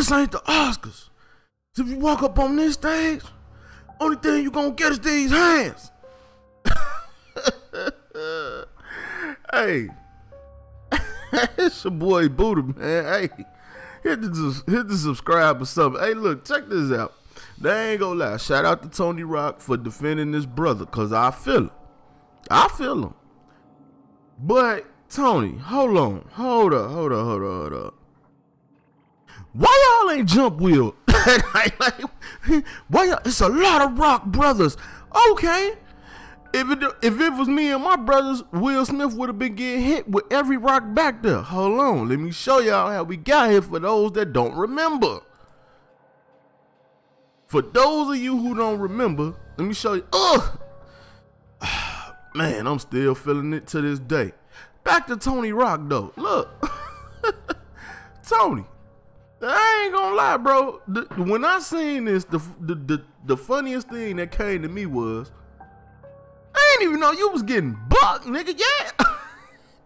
this ain't the Oscars. If you walk up on this stage, only thing you gonna get is these hands. hey, it's your boy Buddha, man. Hey, hit the hit the subscribe or something. Hey, look, check this out. They ain't gonna lie. Shout out to Tony Rock for defending his brother, cause I feel him. I feel him. But Tony, hold on, hold up, hold up, hold up, hold up. Why y'all ain't jump Will? Why y'all? It's a lot of Rock brothers. Okay. If it if it was me and my brothers, Will Smith would have been getting hit with every rock back there. Hold on, let me show y'all how we got here for those that don't remember. For those of you who don't remember, let me show you. Ugh! Man, I'm still feeling it to this day. Back to Tony Rock though. Look. Tony. I ain't gonna lie, bro. The, when I seen this, the, the the the funniest thing that came to me was I didn't even know you was getting bucked, nigga. Yeah.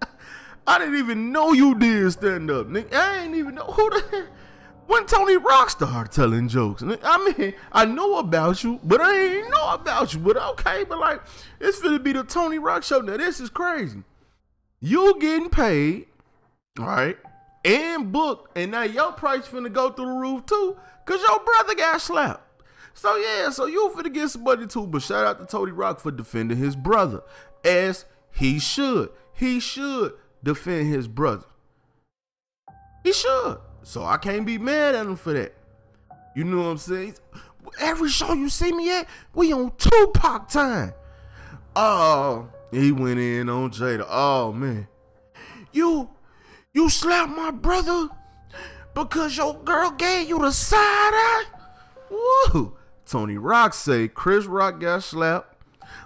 I didn't even know you did stand up, nigga. I ain't even know who the when Tony Rock started telling jokes. I mean, I know about you, but I ain't know about you. But okay, but like, it's gonna be the Tony Rock show. Now this is crazy. You getting paid, all right, and booked, and now your price finna go through the roof too, cause your brother got slapped. So yeah, so you finna get somebody too. But shout out to Tony Rock for defending his brother, as he should. He should defend his brother. He should. So I can't be mad at him for that. You know what I'm saying? Every show you see me at, we on Tupac time. Oh, he went in on Jada. Oh man. You you slapped my brother because your girl gave you the side eye? Woo! Tony Rock say Chris Rock got slapped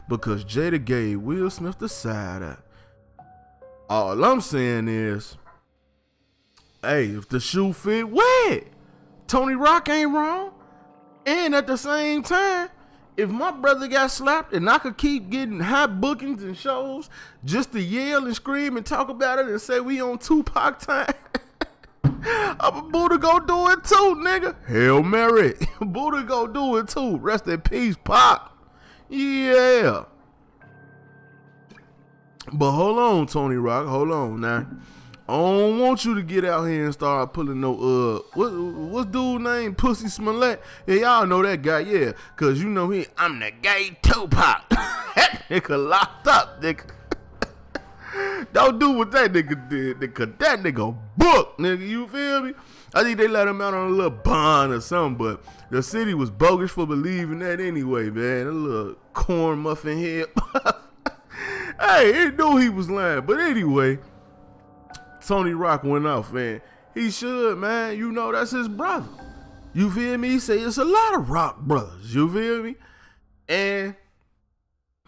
because Jada gave Will Smith the side eye. All I'm saying is hey, if the shoe fit, wear it. Tony Rock ain't wrong. And at the same time, if my brother got slapped and I could keep getting hot bookings and shows just to yell and scream and talk about it and say we on Tupac time, I'm a Buddha go do it too, nigga. Hail Mary. Buddha go do it too. Rest in peace, Pop. Yeah. But hold on, Tony Rock. Hold on now. I don't want you to get out here and start pulling no uh what what's dude name Pussy Smollett? Yeah, y'all know that guy, yeah. Cause you know he I'm the gay Tupac. that nigga locked up, nigga. don't do what that nigga did, nigga. That nigga book, nigga. You feel me? I think they let him out on a little bond or something, but the city was bogus for believing that anyway, man. A little corn muffin head. hey, he knew he was lying, but anyway. Tony Rock went off, man. He should, man. You know that's his brother. You feel me? He say it's a lot of rock brothers. You feel me? And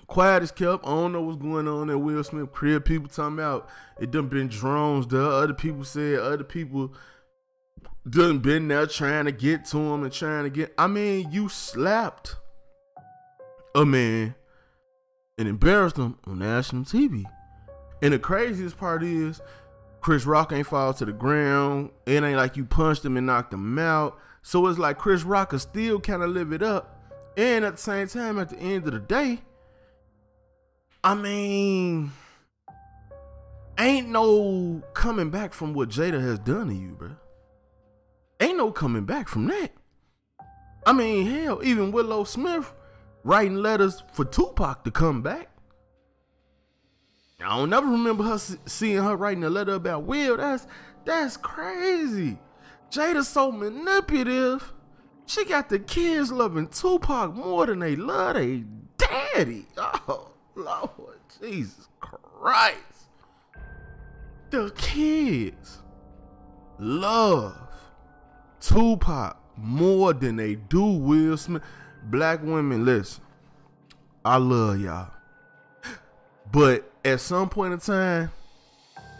quiet as kept. I don't know what's going on at Will Smith crib. People talking about it done been drones The Other people said other people done been there trying to get to him and trying to get. I mean, you slapped a man and embarrassed him on national TV. And the craziest part is Chris Rock ain't fall to the ground. It ain't like you punched him and knocked him out. So it's like Chris Rock could still kind of live it up. And at the same time, at the end of the day, I mean, ain't no coming back from what Jada has done to you, bro. Ain't no coming back from that. I mean, hell, even Willow Smith writing letters for Tupac to come back. I don't never remember her seeing her writing a letter about Will. That's that's crazy. Jada's so manipulative. She got the kids loving Tupac more than they love their daddy. Oh Lord Jesus Christ. The kids love Tupac more than they do Will Smith. Black women, listen. I love y'all. But at some point in time,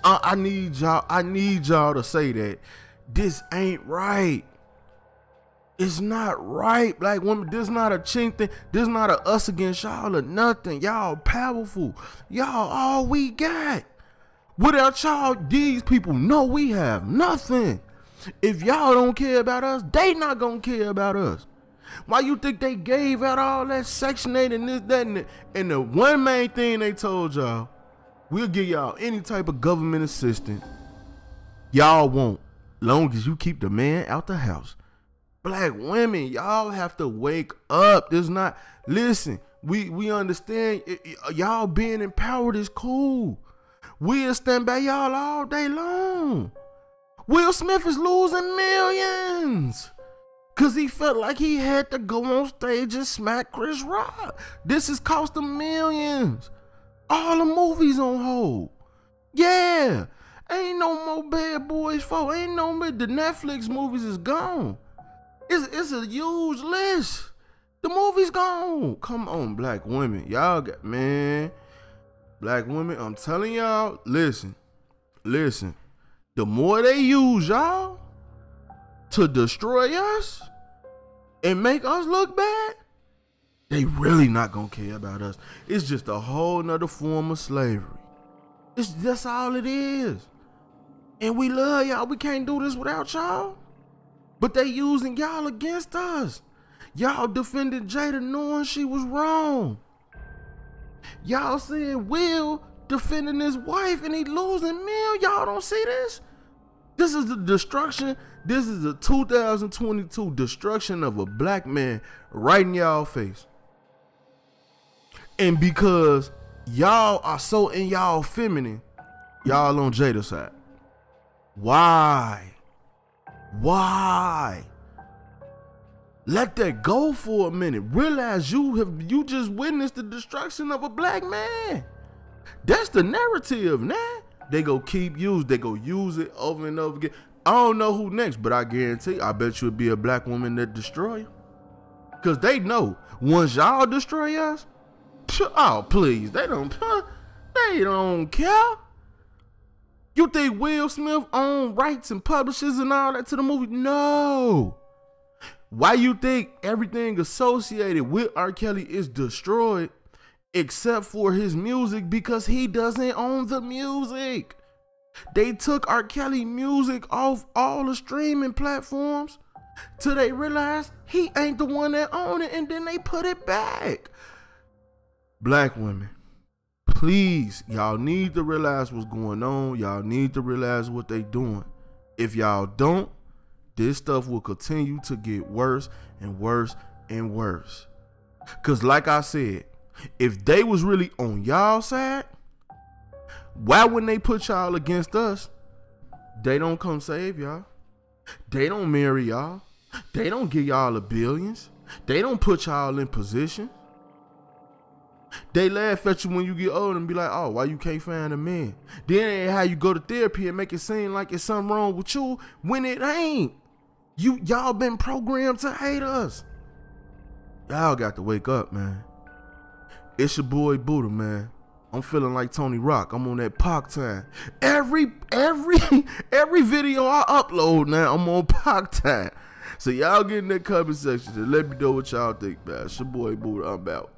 I, I need y'all. I need y'all to say that this ain't right. It's not right, Like women. This not a chink thing. This not a us against y'all or nothing. Y'all powerful. Y'all all we got. Without y'all, these people know we have nothing. If y'all don't care about us, they not gonna care about us. Why you think they gave out all that Section 8 and this, that, and the, and the one main thing they told y'all, we'll give y'all any type of government assistance y'all won't, long as you keep the man out the house. Black women, y'all have to wake up. There's not listen. We we understand y'all being empowered is cool. We'll stand by y'all all day long. Will Smith is losing millions. Cause he felt like he had to go on stage and smack Chris Rock. This has cost him millions. All the movies on hold. Yeah. Ain't no more bad boys for. Ain't no more the Netflix movies is gone. It's it's a huge list. The movie's gone. Come on, black women. Y'all got man. Black women, I'm telling y'all, listen. Listen. The more they use y'all to destroy us and make us look bad, they really not gonna care about us. It's just a whole nother form of slavery. It's that's all it is. And we love y'all. We can't do this without y'all. But they using y'all against us. Y'all defended Jada knowing she was wrong. Y'all said Will defending his wife and he losing Mill. Y'all don't see this? This is the destruction. This is the 2022 destruction of a black man right in y'all face. And because y'all are so in y'all feminine, y'all on Jada's side. Why? Why? Let that go for a minute. Realize you have you just witnessed the destruction of a black man. That's the narrative, nah. They go keep use, they go use it over and over again. I don't know who next, but I guarantee I bet you it'd be a black woman that destroy. Cause they know once y'all destroy us, oh please, they don't they don't care. You think Will Smith own rights and publishes and all that to the movie? No. Why you think everything associated with R. Kelly is destroyed except for his music because he doesn't own the music? They took R. Kelly music off all the streaming platforms till they realized he ain't the one that owned it and then they put it back. Black women, please, y'all need to realize what's going on. Y'all need to realize what they doing. If y'all don't, this stuff will continue to get worse and worse and worse. Cause like I said, if they was really on y'all side, why wouldn't they put y'all against us? They don't come save y'all. They don't marry y'all. They don't give y'all the billions. They don't put y'all in position. They laugh at you when you get old and be like, oh, why you can't find a man? Then how you go to therapy and make it seem like it's something wrong with you when it ain't. You y'all been programmed to hate us. Y'all got to wake up, man. It's your boy Buddha, man. I'm feeling like Tony Rock. I'm on that Pac time. Every every every video I upload now, I'm on Pac time. So y'all get in that comment section and let me know what y'all think, man. It's your boy Buddha. I'm out.